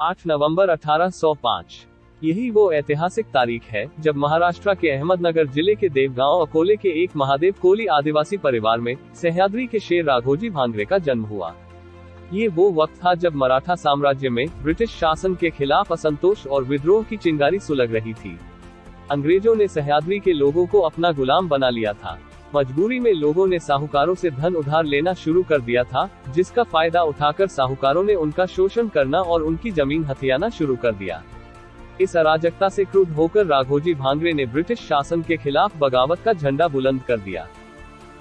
8 नवंबर 1805 यही वो ऐतिहासिक तारीख है, जब महाराष्ट्र के अहमदनगर ज़िले के देवगांव अकोले के एक महादेव कोली आदिवासी परिवार में सह्याद्री के शेर राघोजी भांगरे का जन्म हुआ। ये वो वक्त था जब मराठा साम्राज्य में ब्रिटिश शासन के खिलाफ असंतोष और विद्रोह की चिंगारी सुलग रही थी। अंग्रेज़ों ने सह्याद्री के लोगों को अपना गुलाम बना लिया था। मजबूरी में लोगों ने साहूकारों से धन उधार लेना शुरू कर दिया था, जिसका फ़ायदा उठाकर साहूकारों ने उनका शोषण करना और उनकी ज़मीन हथियाना शुरू कर दिया। इस अराजकता से क्रुद्ध होकर राघोजी भांगरे ने ब्रिटिश शासन के खिलाफ बगावत का झंडा बुलंद कर दिया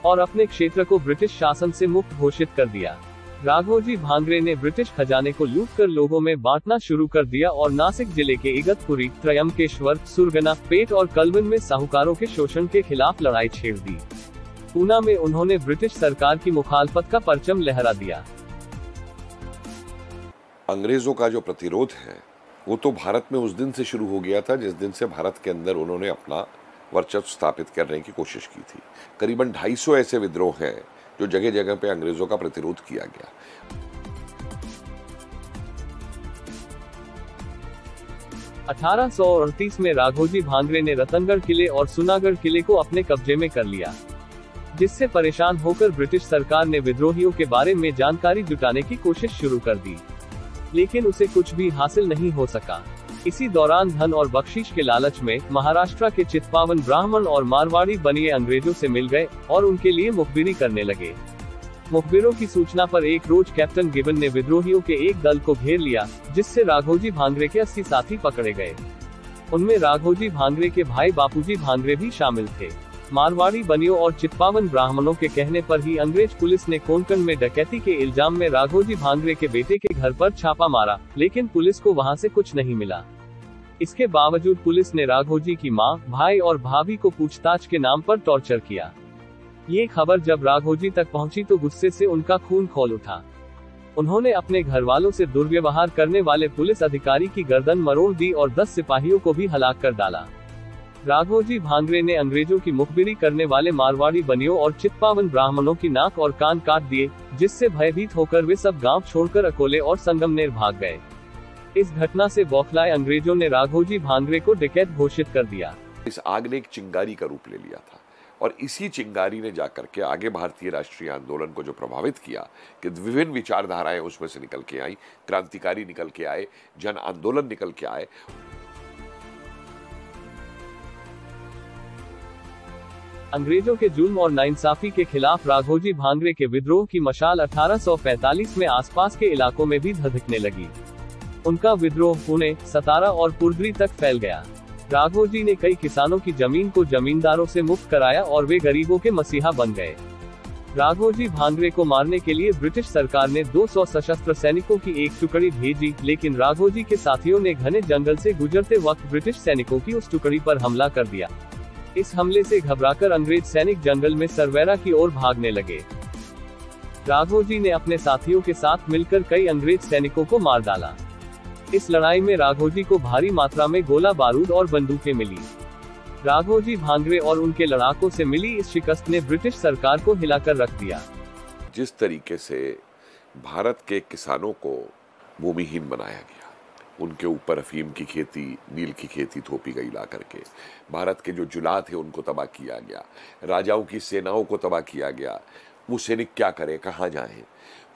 और अपने क्षेत्र को ब्रिटिश शासन से मुक्त घोषित कर दिया। राघोजी भांगरे ने ब्रिटिश खजाने को लूट कर लोगों में बांटना शुरू कर दिया और नासिक ज़िले के इगतपुरी त्रयमकेश्वर सुरगना, पेट और कलवन में साहूकारों के शोषण के खिलाफ लड़ाई छेड़ दी। पूना में उन्होंने ब्रिटिश सरकार की मुखालफत का परचम लहरा दिया। अंग्रेज़ों का जो प्रतिरोध है वो तो भारत में उस दिन से शुरू हो गया था जिस दिन से भारत के अंदर उन्होंने अपना वर्चस्व स्थापित करने की कोशिश की थी। करीबन 250 ऐसे विद्रोह हैं जो जगह जगह पे अंग्रेज़ों का प्रतिरोध किया गया। अठारह सौ अड़तीस में राघोजी भांगरे ने रतनगढ़ किले और सुनागढ़ किले को अपने कब्जे में कर लिया। जिससे परेशान होकर ब्रिटिश सरकार ने विद्रोहियों के बारे में जानकारी जुटाने की कोशिश शुरू कर दी। लेकिन उसे कुछ भी हासिल नहीं हो सका। इसी दौरान धन और बख्शीश के लालच में महाराष्ट्र के चितपावन ब्राह्मण और मारवाड़ी बनिए अंग्रेज़ों से मिल गए और उनके लिए मुखबिरी करने लगे। मुखबिरों की सूचना पर एक रोज कैप्टन गिबन ने विद्रोहियों के एक दल को घेर लिया, जिससे राघोजी भांगरे के अस्सी साथी पकड़े गए। उनमें राघोजी भांगरे के भाई बापूजी भांगरे भी शामिल थे। मारवाड़ी बनियों और चितपावन ब्राह्मणों के कहने पर ही अंग्रेज़ पुलिस ने कोंकण में डकैती के इल्ज़ाम में राघोजी भांगरे के बेटे के घर पर छापा मारा लेकिन पुलिस को वहाँ से कुछ नहीं मिला। इसके बावजूद पुलिस ने राघोजी की माँ, भाई और भाभी को पूछताछ के नाम पर टॉर्चर किया। ये खबर जब राघोजी तक पहुँची तो गुस्से से उनका खून खोल उठा। उन्होंने अपने घर वालों से दुर्व्यवहार करने वाले पुलिस अधिकारी की गर्दन मरोड़ दी और 10 सिपाहियों को भी हलाक कर डाला। राघोजी भांगरे ने अंग्रेज़ों की मुखबिरी करने वाले मारवाड़ी बनियों और चितपावन ब्राह्मणों की नाक और कान काट दिए, जिससे भयभीत होकर वे सब गाँव छोड़कर अकोले और संगमनेर भाग गए। इस घटना से बौखलाए अंग्रेज़ों ने राघोजी भांगरे को डिकैत घोषित कर दिया। इस आग ने एक चिंगारी का रूप ले लिया था और इसी चिंगारी ने जाकर के आगे भारतीय राष्ट्रीय आंदोलन को जो प्रभावित किया कि विभिन्न विचारधाराएँ उसमें से निकल के आई, क्रांतिकारी निकल के आए, जन आंदोलन निकल के आए। अंग्रेज़ों के जुल्म और नाइंसाफी के खिलाफ राघोजी भांगरे के विद्रोह की मशाल 1845 में आसपास के इलाकों में भी धधकने लगी। उनका विद्रोह पुणे, सतारा और पुरद्री तक फैल गया। राघोजी ने कई किसानों की ज़मीन को जमींदारों से मुक्त कराया और वे गरीबों के मसीहा बन गए। राघोजी भांगरे को मारने के लिए ब्रिटिश सरकार ने 200 सशस्त्र सैनिकों की एक टुकड़ी भेजी, लेकिन राघोजी के साथियों ने घने जंगल से गुजरते वक्त ब्रिटिश सैनिकों की उस टुकड़ी पर हमला कर दिया। इस हमले से घबराकर अंग्रेज़ सैनिक जंगल में सरवेरा की ओर भागने लगे। राघोजी ने अपने साथियों के साथ मिलकर कई अंग्रेज़ सैनिकों को मार डाला। इस लड़ाई में राघोजी को भारी मात्रा में गोला बारूद और बंदूकें मिली। राघोजी भांगरे और उनके लड़ाकों से मिली इस शिकस्त ने ब्रिटिश सरकार को हिलाकर रख दिया। जिस तरीके से भारत के किसानों को भूमिहीन बनाया गया। उनके ऊपर अफीम की खेती, नील की खेती थोपी गई ला करके। भारत के जो जुला थे उनको तबाह किया गया। राजाओं की सेनाओं को तबाह किया गया। वो सैनिक क्या करे, कहाँ जाए?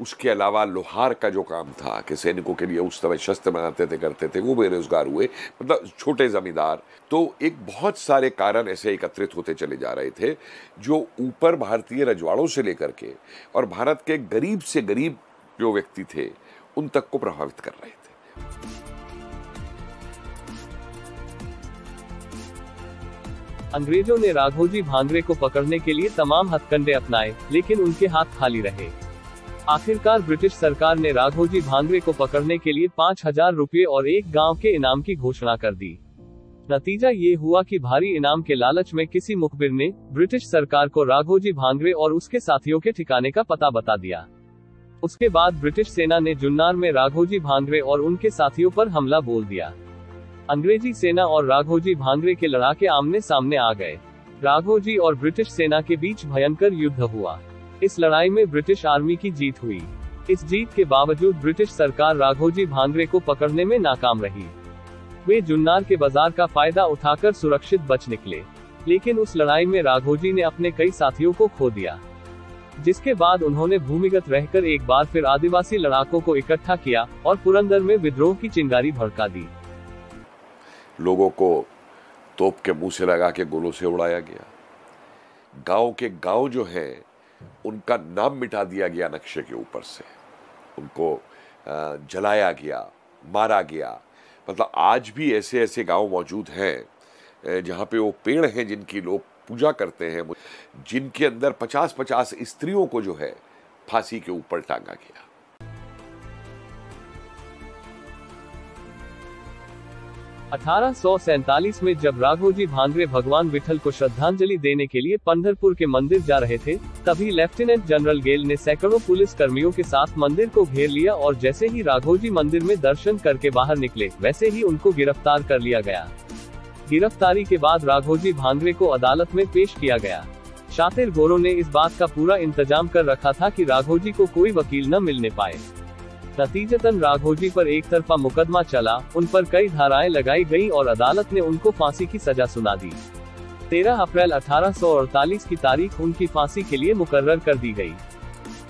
उसके अलावा लोहार का जो काम था कि सैनिकों के लिए उस समय शस्त्र बनाते थे, करते थे, वो बेरोजगार हुए। मतलब छोटे जमींदार। तो एक बहुत सारे कारण ऐसे एकत्रित होते चले जा रहे थे, जो ऊपर भारतीय रजवाड़ों से लेकर के और भारत के गरीब से गरीब जो व्यक्ति थे, उन तक को प्रभावित कर रहे थे। अंग्रेज़ों ने राघोजी भांगरे को पकड़ने के लिए तमाम हथकंडे अपनाए, लेकिन उनके हाथ खाली रहे। आखिरकार ब्रिटिश सरकार ने राघोजी भांगरे को पकड़ने के लिए पाँच हज़ार रूपए और एक गाँव के इनाम की घोषणा कर दी। नतीजा ये हुआ कि भारी इनाम के लालच में किसी मुखबिर ने ब्रिटिश सरकार को राघोजी भांगरे और उसके साथियों के ठिकाने का पता बता दिया। उसके बाद ब्रिटिश सेना ने जुन्नार में राघोजी भांगरे और उनके साथियों पर हमला बोल दिया। अंग्रेज़ी सेना और राघोजी भांगरे के लड़ाके आमने सामने आ गए। राघोजी और ब्रिटिश सेना के बीच भयंकर युद्ध हुआ। इस लड़ाई में ब्रिटिश आर्मी की जीत हुई। इस जीत के बावजूद ब्रिटिश सरकार राघोजी भांगरे को पकड़ने में नाकाम रही। वे जुन्नार के बाज़ार का फ़ायदा उठाकर सुरक्षित बच निकले। लेकिन उस लड़ाई में राघोजी ने अपने कई साथियों को खो दिया। जिसके बाद उन्होंने भूमिगत रहकर एक बार फिर आदिवासी लड़ाकों को इकट्ठा किया और पुरंदर में विद्रोह की चिंगारी भड़का दी। लोगों को तोप के मुँह से लगा के गोलों से उड़ाया गया। गाँव के गाँव जो है, उनका नाम मिटा दिया गया नक्शे के ऊपर से। उनको जलाया गया, मारा गया। मतलब आज भी ऐसे ऐसे गाँव मौजूद हैं जहाँ पे वो पेड़ हैं जिनकी लोग पूजा करते हैं। जिनके अंदर पचास पचास स्त्रियों को जो है, फांसी के ऊपर टांगा गया। अठारह में जब राघोजी भांगरे भगवान विठल को श्रद्धांजलि देने के लिए पंढरपुर के मंदिर जा रहे थे, तभी लेफ्टिनेंट जनरल गेल ने सैकड़ों पुलिस कर्मियों के साथ मंदिर को घेर लिया और जैसे ही राघोजी मंदिर में दर्शन करके बाहर निकले, वैसे ही उनको गिरफ़्तार कर लिया गया। गिरफ्तारी के बाद राघोजी भांगरे को अदालत में पेश किया गया। शातिर गोरो ने इस बात का पूरा इंतज़ाम कर रखा था कि राघोजी को कोई वकील न मिलने पाए। नतीजतन राघोजी पर एक तरफा मुकदमा चला, उन पर कई धाराएँ लगाई गई और अदालत ने उनको फांसी की सजा सुना दी। 13 अप्रैल 1848 की तारीख उनकी फांसी के लिए मुकर्र कर दी गई।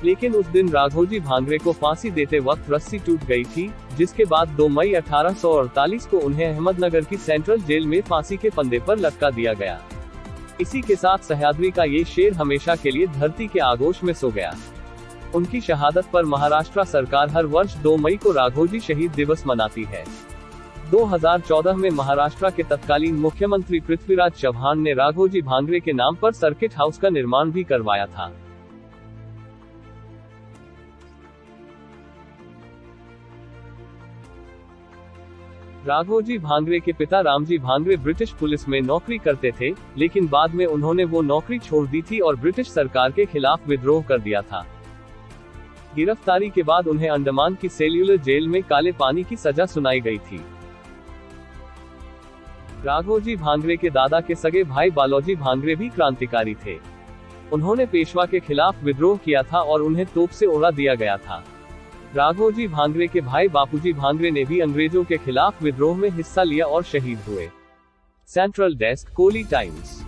लेकिन उस दिन राघोजी भांगरे को फांसी देते वक्त रस्सी टूट गई थी, जिसके बाद 2 मई 1848 को उन्हें अहमदनगर की सेंट्रल जेल में फांसी के पंदे पर लटका दिया गया। इसी के साथ सह्याद्री का ये शेर हमेशा के लिए धरती के आगोश में सो गया। उनकी शहादत पर महाराष्ट्र सरकार हर वर्ष 2 मई को राघोजी शहीद दिवस मनाती है। 2014 में महाराष्ट्र के तत्कालीन मुख्यमंत्री पृथ्वीराज चौहान ने राघोजी भांगरे के नाम पर सर्किट हाउस का निर्माण भी करवाया था। राघोजी भांगरे के पिता रामजी भांगरे ब्रिटिश पुलिस में नौकरी करते थे, लेकिन बाद में उन्होंने वो नौकरी छोड़ दी थी और ब्रिटिश सरकार के खिलाफ विद्रोह कर दिया था। गिरफ्तारी के बाद उन्हें अंडमान की सेल्यूलर जेल में काले पानी की सजा सुनाई गई थी। राघोजी भांगरे के दादा के सगे भाई बालोजी भांगरे भी क्रांतिकारी थे। उन्होंने पेशवा के खिलाफ विद्रोह किया था और उन्हें तोप से उड़ा दिया गया था। राघोजी भांगरे के भाई बापूजी भांगरे ने भी अंग्रेज़ों के खिलाफ विद्रोह में हिस्सा लिया और शहीद हुए। Central desk, Koli times.